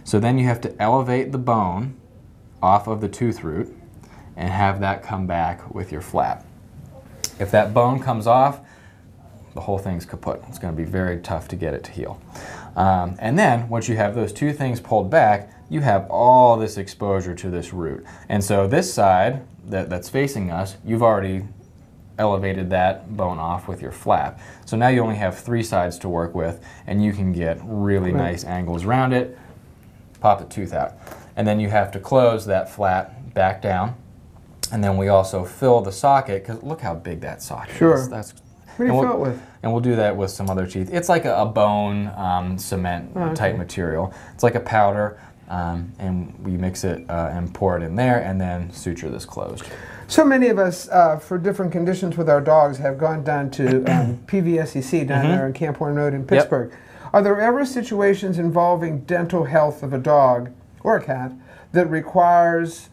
So then you have to elevate the bone off of the tooth root and have that come back with your flap. If that bone comes off, the whole thing's kaput. It's going to be very tough to get it to heal. Um, and then once you have those two things pulled back, you have all this exposure to this root. And so this side that, that's facing us, you've already elevated that bone off with your flap. So now you only have three sides to work with, and you can get really Right. nice angles around it, pop the tooth out. And then you have to close that flap back down. And then we also fill the socket, because look how big that socket Sure. is. That's, What do you and fill we'll- it with? and we'll do that with some other teeth. It's like a, a bone um, cement Oh, okay. type material. It's like a powder, um, and we mix it uh, and pour it in there, and then suture this closed. So many of us, uh, for different conditions with our dogs, have gone down to um, PVSEC down there in Camp Horn Road in Pittsburgh. Are there ever situations involving dental health of a dog or a cat that requires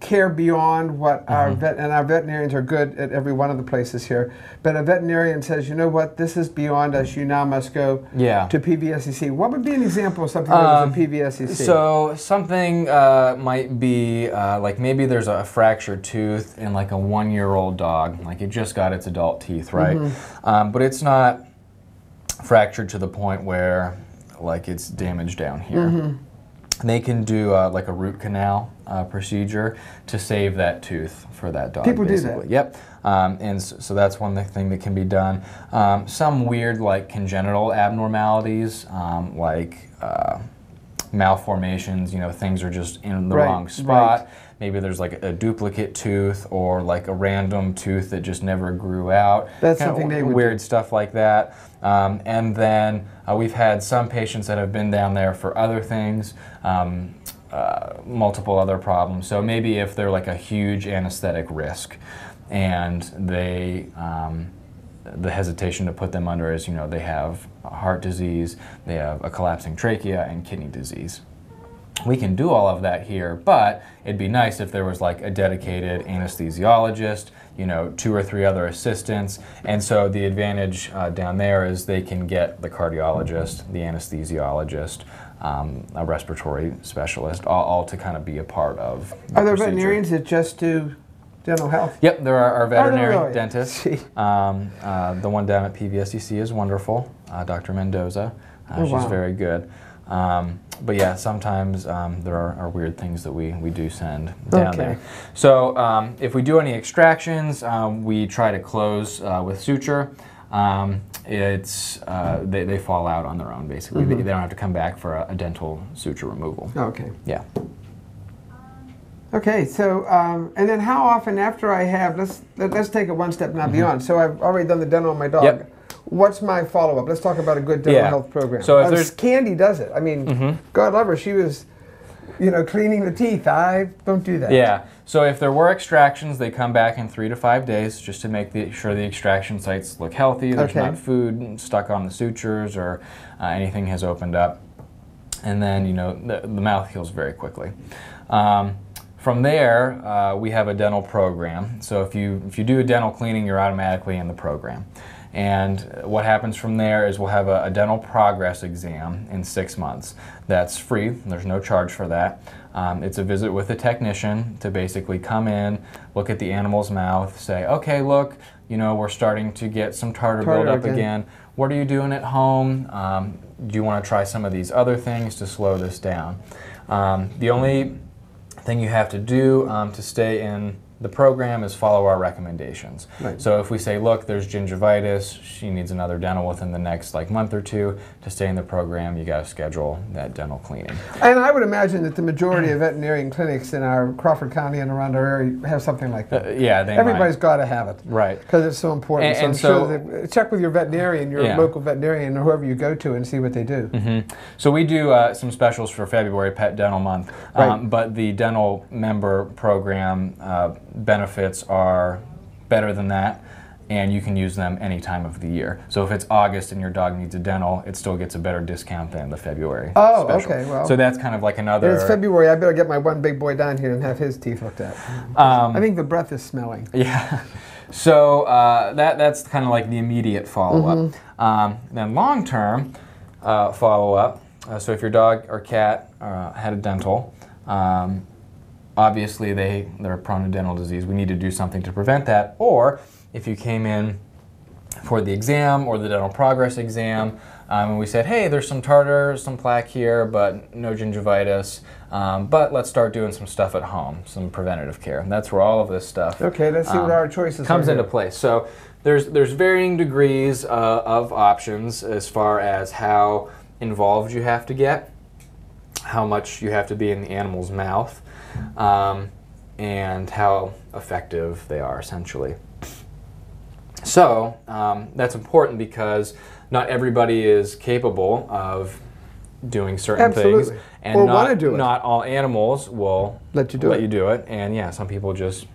care beyond what our vet and our veterinarians are good at every one of the places here, but a veterinarian says, you know what, this is beyond us. You now must go Yeah. to PVSEC. What would be an example of something that was Um, a PVSEC? So something uh, might be uh, like maybe there's a fractured tooth in like a one-year-old dog, like it just got its adult teeth, right? Um, but it's not fractured to the point where like it's damaged down here. Mm-hmm. They can do uh, like a root canal uh, procedure to save that tooth for that dog. People do that. Yep. Um, and s- so that's one thing that can be done. Um, some weird, like congenital abnormalities, um, like uh, malformations, you know, things are just in the Right, wrong spot. Maybe there's like a duplicate tooth or like a random tooth that just never grew out. That's Kinda something they would weird stuff like that. Um, and then uh, we've had some patients that have been down there for other things, um, uh, multiple other problems. So maybe if they're like a huge anesthetic risk, and they um, the hesitation to put them under is you know they have heart disease, they have a collapsing trachea, and kidney disease we can do all of that here, but it'd be nice if there was like a dedicated anesthesiologist, you know, two or three other assistants. And so the advantage uh, down there is they can get the cardiologist, the anesthesiologist, um, a respiratory specialist, all, all to kind of be a part of. the Are there procedure. veterinarians that just do dental health? Yep, there are our veterinary really? dentists. Um, uh, the one down at PVSEC is wonderful, uh, Dr. Mendoza. Uh, Oh, she's wow. very good. Um, but yeah, sometimes um, there are, are weird things that we, we do send down Okay. there. So um, if we do any extractions, um, we try to close uh, with suture. Um, it's uh, they, they fall out on their own basically. Mm-hmm. They, they don't have to come back for a, a dental suture removal. Okay. Yeah. Okay, so um, and then how often after I have let's let, let's take it one step now beyond. So I've already done the dental on my dog. Mm-hmm. Yep. What's my follow up? Let's talk about a good dental Yeah. health program. So if Uh, there's- Candy does it. I mean, Mhm. God love her. She was, you know, cleaning the teeth. I don't do that. Yeah. So if there were extractions, they come back in three to five days just to make the, sure the extraction sites look healthy. There's Okay. not food stuck on the sutures or uh, anything has opened up. And then, you know, the, the mouth heals very quickly. Um, from there, uh, we have a dental program. So if you if you do a dental cleaning, you're automatically in the program. And what happens from there is we'll have a, a dental progress exam in six months. That's free, there's no charge for that. Um, it's a visit with a technician to basically come in, look at the animal's mouth, say, okay, look, you know, we're starting to get some tartar, Tartar buildup again. again. What are you doing at home? Um, do you want to try some of these other things to slow this down? Um, the only thing you have to do um, to stay in the program is follow our recommendations. Right. So if we say, look, there's gingivitis, she needs another dental within the next like month or two to stay in the program, you got to schedule that dental cleaning. And I would imagine that the majority of veterinarian clinics in our Crawford County and around our area have something like that. Uh, yeah, they Everybody's got to have it. Right. Because it's so important. And- so and sure that, check with your veterinarian, your Yeah. local veterinarian, or whoever you go to, and see what they do. Mhm. So we do uh, some specials for February Pet Dental Month, um, but the dental member program uh, benefits are better than that, and you can use them any time of the year. So if it's August and your dog needs a dental, it still gets a better discount than the February. Oh, special. okay, well. so that's kind of like another. It's February. I better get my one big boy down here and have his teeth looked at. Um, I think the breath is smelling. Yeah. So uh, that that's kind of like the immediate follow up. Mm-hmm. Um, then long term uh, follow up. Uh, so if your dog or cat uh, had a dental, um, obviously they they're prone to dental disease. We need to do something to prevent that. Or if you came in for the exam or the dental progress exam, um, and we said, hey, there's some tartar, some plaque here, but no gingivitis. Um, but let's start doing some stuff at home, some preventative care. And that's where all of this stuff Okay, let's see what um, our choices comes into place. So there's there's varying degrees uh, of options as far as how involved you have to get, how much you have to be in the animal's mouth, um, and how effective they are essentially. So um, that's important because not everybody is capable of doing certain Absolutely. things, and Or not, do not all animals will Let you do let it. you do it. And yeah, some people just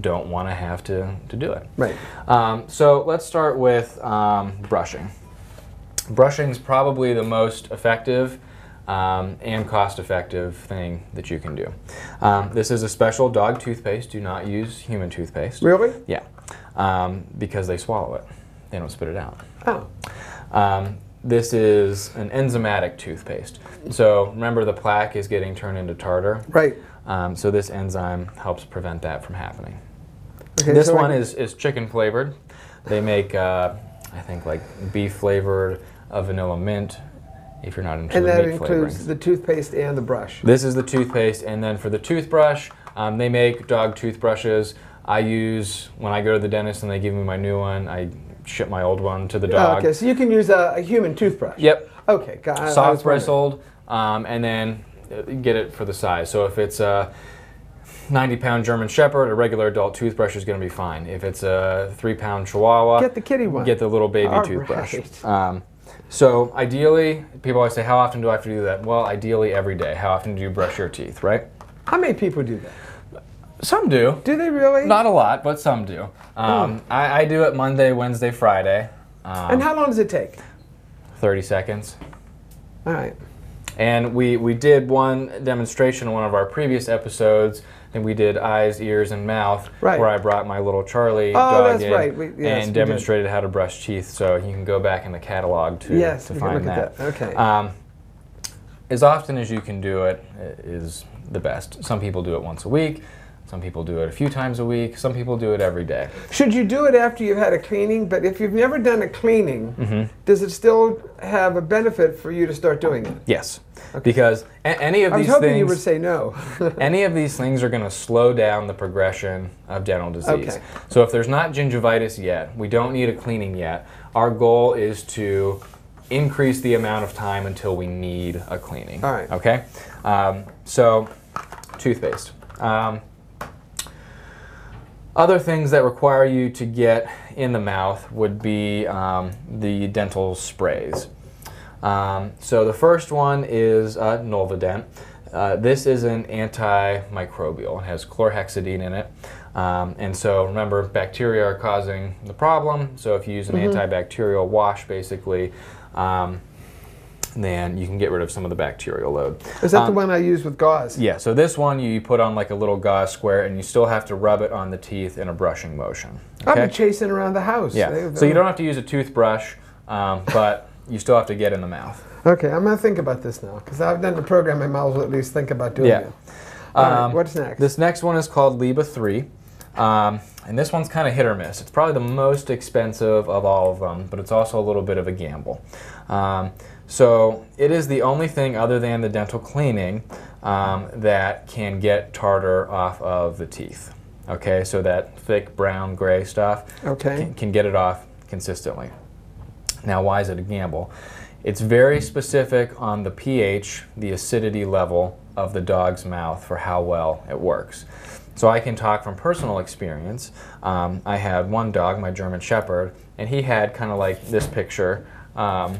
don't want to have to, to do it. Right. Um, so let's start with um, brushing. Brushing is probably the most effective um, and cost-effective thing that you can do. Um, this is a special dog toothpaste. Do not use human toothpaste. Really? Yeah, um, because they swallow it. They don't spit it out. Oh. Um, this is an enzymatic toothpaste. So remember, the plaque is getting turned into tartar. Right. Um, so this enzyme helps prevent that from happening. Okay, this so one is, is chicken flavored. They make, uh, I think, like beef flavored, a vanilla mint. If you're not into And the that includes the toothpaste and the brush. This is the toothpaste, and then for the toothbrush, um, they make dog toothbrushes. I use when I go to the dentist and they give me my new one. I ship my old one to the Oh, dog. okay, so you can use a, a human toothbrush. Yep, Okay, got it. Soft bristled, um, and then uh, get it for the size. So if it's a 90 pound German Shepherd, a regular adult toothbrush is going to be fine. If it's a three pound Chihuahua, Get the kitty one. get the little baby All toothbrush. right. Um, so ideally, people always say, how often do I have to do that? Well, ideally every day. How often do you brush your teeth, right? How many people do that? Some do. Do they really? Not a lot, but some do. Um, I, I do it Monday, Wednesday, Friday. Um, and how long does it take? 30 seconds. All right. And we, we did one demonstration in one of our previous episodes. And we did eyes, ears, and mouth, Right. where I brought my little Charlie Oh, dog in right. We- yes, and did. demonstrated how to brush teeth. So you can go back in the catalog to, Yes, to find that. that. Okay. Um, as often as you can do it is the best. Some people do it once a week. Some people do it a few times a week. Some people do it every day. Should you do it after you've had a cleaning? But if you've never done a cleaning, Mm-hmm. does it still have a benefit for you to start doing it? Yes, because a- any of these things. I was hoping things. you would say no. Any of these things are going to slow down the progression of dental disease. Okay. So if there's not gingivitis yet, we don't need a cleaning yet. Our goal is to increase the amount of time until we need a cleaning. All right. Okay. Um, so, toothpaste. Um, other things that require you to get in the mouth would be um, the dental sprays. Um, so the first one is uh, Nolvadent. Uh, this is an antimicrobial. It has chlorhexidine in it. Um, and so remember, bacteria are causing the problem. So if you use an antibacterial wash, basically, um, then you can get rid of some of the bacterial load. Is that the Um, one I use with gauze? Yeah, so this one you put on like a little gauze square and you still have to rub it on the teeth in a brushing motion. I've been chasing around the house. Yeah, They- so you don't have to use a toothbrush, um, but you still have to get in the mouth. Okay, I'm gonna think about this now because I've done the program. I might as well at least think about doing Yeah. it. All right, Um, what's next? This next one is called Leba 3. Um, and this one's kind of hit or miss. It's probably the most expensive of all of them, but it's also a little bit of a gamble. Um, so it is the only thing other than the dental cleaning um, that can get tartar off of the teeth. Okay, so that thick brown gray stuff Okay. can, can get it off consistently. Now, why is it a gamble? It's very specific on the pH, the acidity level of the dog's mouth for how well it works. So I can talk from personal experience. Um, I had one dog, my German Shepherd, and he had kind of like this picture um,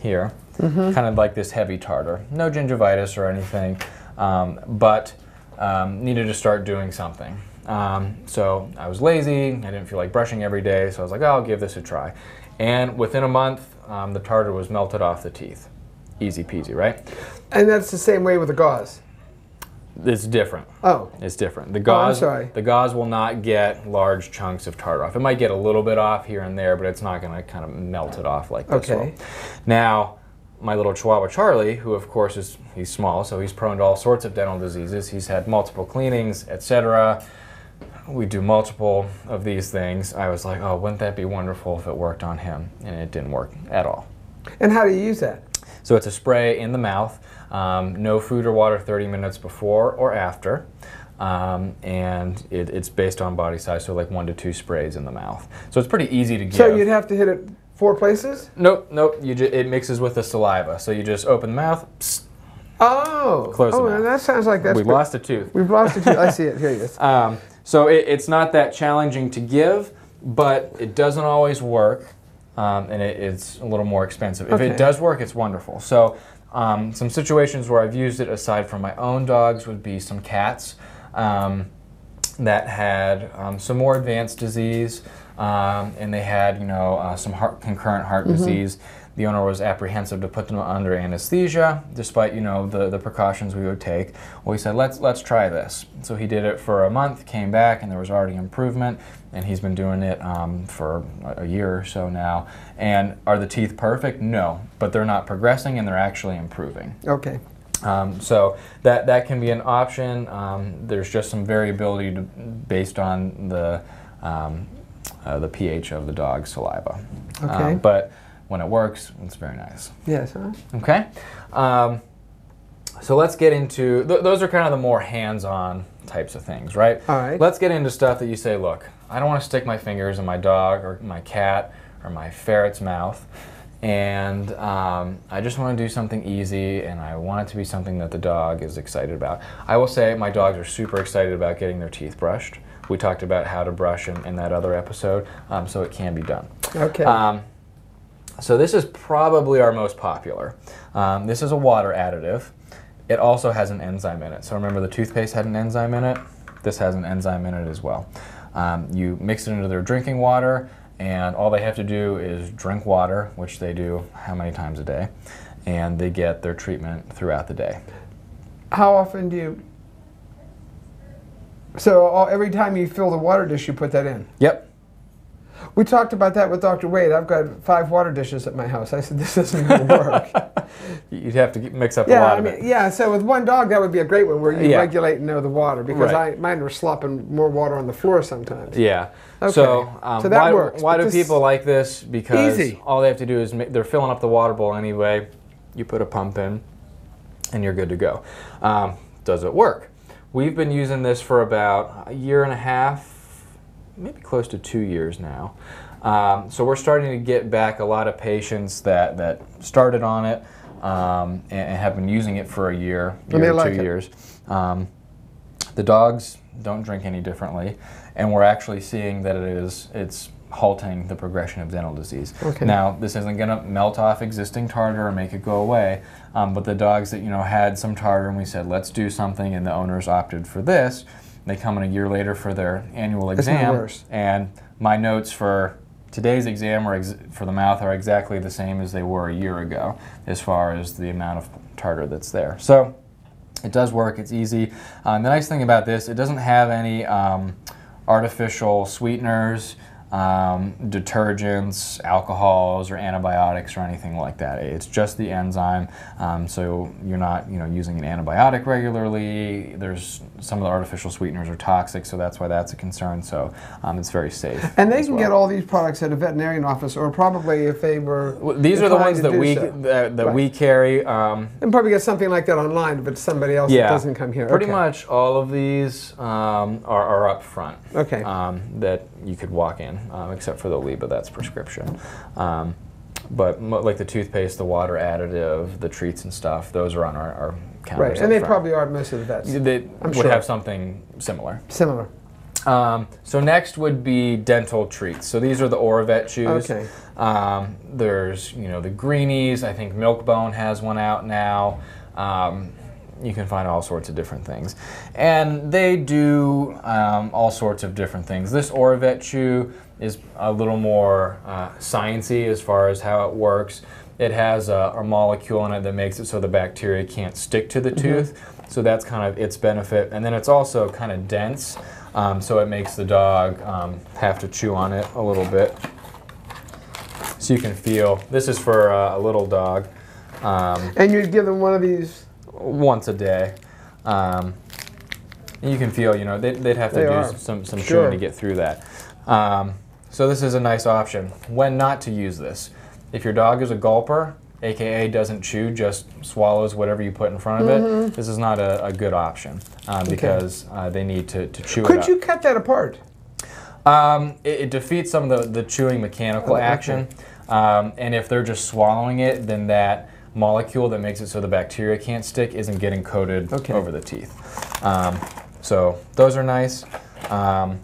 here, kind of like this heavy tartar. No gingivitis or anything, um, but um, needed to start doing something. Um, so I was lazy, I didn't feel like brushing every day, so I was like, oh, I'll give this a try. And within a month, um, the tartar was melted off the teeth. Easy peasy, right? And that's the same way with the gauze. It's different. Oh, It's different. The I'm gauze, sorry. the gauze will not get large chunks of tartar off. It might get a little bit off here and there, but it's not going to kind of melt it off like this. Okay. will. Now, my little Chihuahua Charlie, who of course is he's small, so he's prone to all sorts of dental diseases. He's had multiple cleanings, etc. We do multiple of these things. I was like, oh, wouldn't that be wonderful if it worked on him? And it didn't work at all. and how do you use that? So it's a spray in the mouth, um, no food or water 30 minutes before or after. Um, and it, it's based on body size, so like one to two sprays in the mouth. So it's pretty easy to give. So you'd have to hit it four places? nope, nope. You it mixes with the saliva, so you just open the mouth. psst, Oh, Close the oh, mouth. and that sounds like that's we pre- lost a tooth. We've lost tooth. I see it. Here it is. Um, so it, it's not that challenging to give, but it doesn't always work, um, and it, it's a little more expensive. Okay. If it does work, it's wonderful. So um, some situations where I've used it aside from my own dogs would be some cats um, that had um, some more advanced disease, um, and they had you know uh, some heart, concurrent heart disease. The owner was apprehensive to put them under anesthesia, despite you know the, the precautions we would take. Well, he said, "Let's let's try this." So he did it for a month, came back, and there was already improvement. And he's been doing it um, for a a year or so now. And are the teeth perfect? No, but they're not progressing, and they're actually improving. Okay. Um, so that that can be an option. Um, there's just some variability to, based on the um, uh, the pH of the dog's saliva. Okay. Um, but when it works, it's very nice. Yes. Huh? Okay. Um, so let's get into th- those are kind of the more hands-on types of things, right? All right. Let's get into stuff that you say, look, I don't want to stick my fingers in my dog or my cat or my ferret's mouth, and um, I just want to do something easy, and I want it to be something that the dog is excited about. I will say my dogs are super excited about getting their teeth brushed. We talked about how to brush in, in that other episode, um, so it can be done. Okay. Um, so this is probably our most popular. Um, this is a water additive. It also has an enzyme in it. So remember the toothpaste had an enzyme in it? This has an enzyme in it as well. Um, you mix it into their drinking water and all they have to do is drink water, which they do how many times a day, and they get their treatment throughout the day. How often do you? So all, every time you fill the water dish, you put that in. Yep. We talked about that with Dr. Wade. I've got five water dishes at my house. I said this isn't going to work. You'd have to mix up a lot I of it. yeah. So with one dog, that would be a great one where you Yeah. regulate and know the water because Right. I mine were slopping more water on the floor sometimes. Yeah. Okay. So, um, So that why, works, why do people like this? Because Easy. all they have to do is they're filling up the water bowl anyway. You put a pump in, and you're good to go. Um, does it work? We've been using this for about a year and a half, maybe close to two years now. Um, so we're starting to get back a lot of patients that, that started on it um, and, and have been using it for a year, year or like two it. years. Um, the dogs don't drink any differently, and we're actually seeing that it is it's halting the progression of dental disease. Okay. Now, this isn't going to melt off existing tartar or make it go away, um, but the dogs that you know had some tartar, and we said let's do something, and the owners opted for this. They come in a year later for their annual exam, and my notes for today's exam ex- for the mouth are exactly the same as they were a year ago, as far as the amount of tartar that's there. So it does work. It's easy. Um, the nice thing about this, it doesn't have any um, artificial sweeteners um, detergents, alcohols, or antibiotics, or anything like that. It's just the enzyme, um, so you're not, you know, using an antibiotic regularly. There's some of the artificial sweeteners are toxic, so that's why that's a concern. So um, it's very safe. And they can well. get all these products at a veterinarian office, or probably if they were. Well, These are the ones that we so. that, that Right. we carry. Um, And probably get something like that online, but somebody else that yeah, doesn't come here. Pretty Okay. much all of these um, are, are up front. Okay. Um, that you could walk in, um, except for the Leba, that's prescription. Um, but like the toothpaste, the water additive, the treats and stuff, those are on our, our counters. Right, and they front. probably are most of the vets. they I'm would sure. have something similar. Similar. Um, so next would be dental treats. So these are the Oravet chews. Okay. Um, there's you know the greenies. I think Milkbone has one out now. Um, you can find all sorts of different things, and they do um, all sorts of different things. This Oravet chew is a little more uh, sciencey as far as how it works. It has a, a molecule in it that makes it so the bacteria can't stick to the tooth. So that's kind of its benefit. And then it's also kind of dense, um, so it makes the dog um, have to chew on it a little bit. So you can feel. This is for uh, a little dog, um, And you'd give them one of these. once a day. Um, and you can feel, you know, they'd, they'd have to They do are. some, some Sure. chewing to get through that. Um, so this is a nice option. When not to use this. If your dog is a gulper, aka doesn't chew, just swallows whatever you put in front of Mm-hmm. it, this is not a, a good option um, because uh, they need to, to chew it Could you cut that apart? Um, it, it defeats some of the, the chewing mechanical Oh, okay. action. Um, and if they're just swallowing it, then that molecule that makes it so the bacteria can't stick isn't getting coated Okay. over the teeth. Um, so those are nice. Um,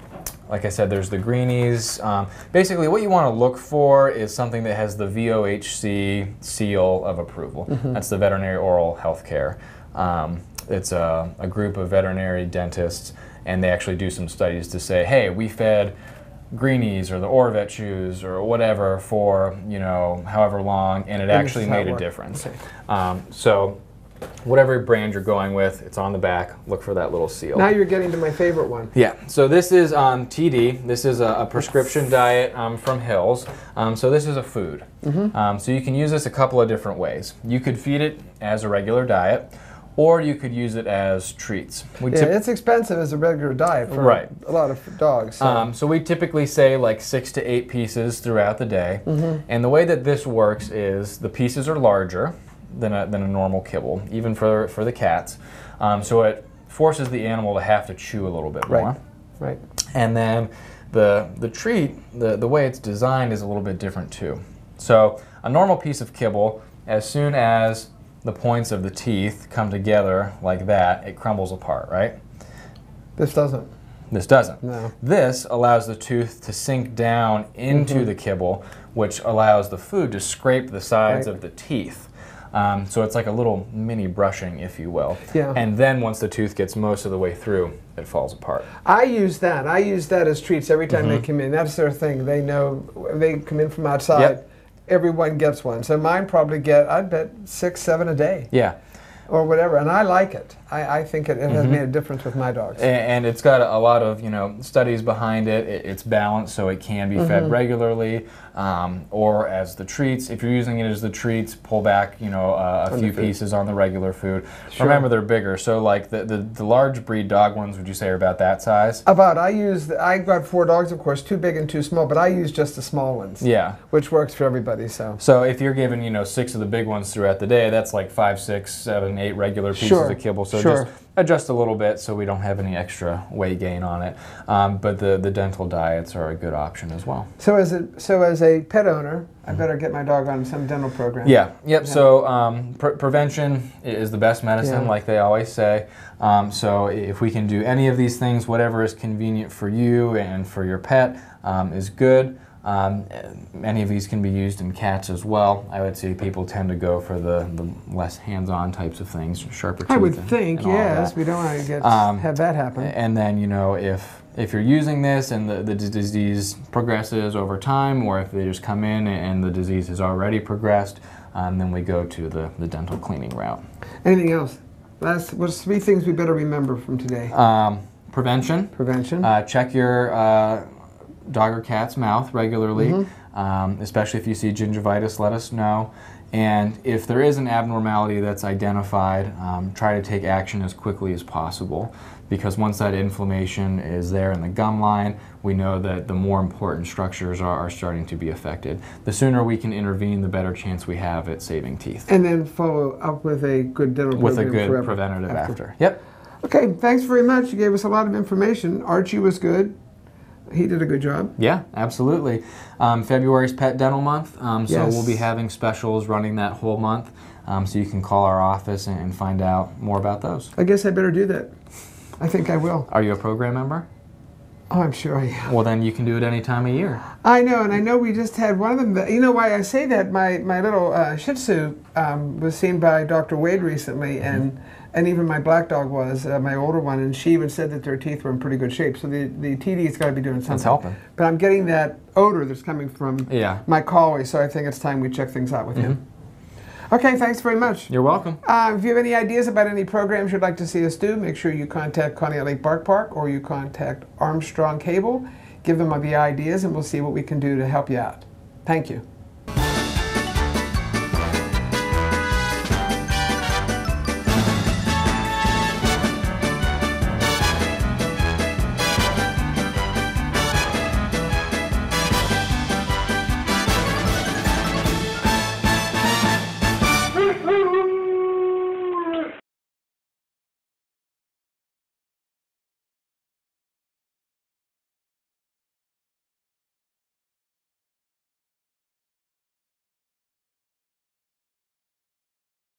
like I said, there's the greenies. Um, basically, what you want to look for is something that has the VOHC seal of approval. Mm-hmm. That's the Veterinary Oral Health Care. Um, it's a, a group of veterinary dentists, and they actually do some studies to say, hey, we fed greenies or the Oravet chews or whatever for you know however long, and it actually is how it made a difference. Okay. Um, so, whatever brand you're going with, it's on the back. Look for that little seal. Now you're getting to my favorite one. Yeah, so this is um, TD. This is a, a prescription diet um, from Hills. Um, so this is a food. Mm-hmm. Um, so you can use this a couple of different ways. You could feed it as a regular diet, or you could use it as treats. We Yeah, it's expensive as a regular diet for Right. a lot of dogs. So. Um, so we typically say like six to eight pieces throughout the day. Mm-hmm. And the way that this works is the pieces are larger than a, than a normal kibble, even for, for the cats. Um, so it forces the animal to have to chew a little bit Right. more. right. And then the, the treat, the, the way it's designed is a little bit different too. So a normal piece of kibble, as soon as the points of the teeth come together like that, it crumbles apart, right? This doesn't. This doesn't. No. This allows the tooth to sink down into Mm-hmm. the kibble, which allows the food to scrape the sides Right. of the teeth. Um, so it's like a little mini brushing, if you will. Yeah. And then once the tooth gets most of the way through, it falls apart. I use that. I use that as treats every time Mm-hmm. they come in. That's their thing. They know they come in from outside. Yep. Everyone gets one. So mine probably get, I bet, six, seven a day Yeah. or whatever. And I like it. I, I think it, it Mm-hmm. has made a difference with my dogs. A- And it's got a lot of you know studies behind it. It- It's balanced, so it can be Mm-hmm. fed regularly, um, or as the treats. If you're using it as the treats, pull back you know uh, a On few pieces on the regular food. Sure. Remember, they're bigger. So like the, the the large breed dog ones, would you say are about that size? About, I use, the, I got four dogs, of course, too big and too small, but I use just the small ones, Yeah. which works for everybody. So, So if you're giving you know six of the big ones throughout the day, that's like five, six, seven, eight regular pieces Sure. of kibble. So Sure. just adjust a little bit so we don't have any extra weight gain on it. Um, but the the dental diets are a good option as well. so as a, so as a pet owner, I better get my dog on some dental program. Yeah, yep. So um, pre- prevention is the best medicine, Yeah. like they always say. Um, so if we can do any of these things, whatever is convenient for you and for your pet um, is good. Um, many of these can be used in cats as well. I would say people tend to go for the, the less hands-on types of things, sharper teeth. I would and- think, and yes. We don't want to get Um, have that happen. And then, you know, if if you're using this and the, the disease progresses over time, or if they just come in and the disease has already progressed, um, then we go to the, the dental cleaning route. Anything else? Last, what's three things we better remember from today? Um, prevention. Prevention. Uh, check your uh, dog or cat's mouth regularly, um, especially if you see gingivitis, let us know. And if there is an abnormality that's identified, um, try to take action as quickly as possible because once that inflammation is there in the gum line, we know that the more important structures are, are starting to be affected. The sooner we can intervene, the better chance we have at saving teeth. and then follow up with a good dental With a good preventative after. Yep. Okay, thanks very much. You gave us a lot of information. Archie was good. He did a good job. Yeah, absolutely. Um, February's Pet Dental Month, um, so Yes. we'll be having specials running that whole month. Um, so you can call our office and, and find out more about those. I guess I better do that. I think I will. Are you a program member? Oh, I'm sure I am. Well, then you can do it any time of year. I know, and I know we just had one of them. That, you know why I say that? My my little uh, Shih Tzu um, was seen by Dr. Wade recently, and and even my black dog was uh, my older one, and she even said that their teeth were in pretty good shape. So the the TD's got to be doing something. That's helping. But I'm getting that odor that's coming from Yeah. my collie, so I think it's time we check things out with him. Okay, thanks very much. You're welcome. Uh, if you have any ideas about any programs you'd like to see us do, make sure you contact Conneaut Lake Bark Park or you contact Armstrong Cable. Give them the ideas and we'll see what we can do to help you out. Thank you.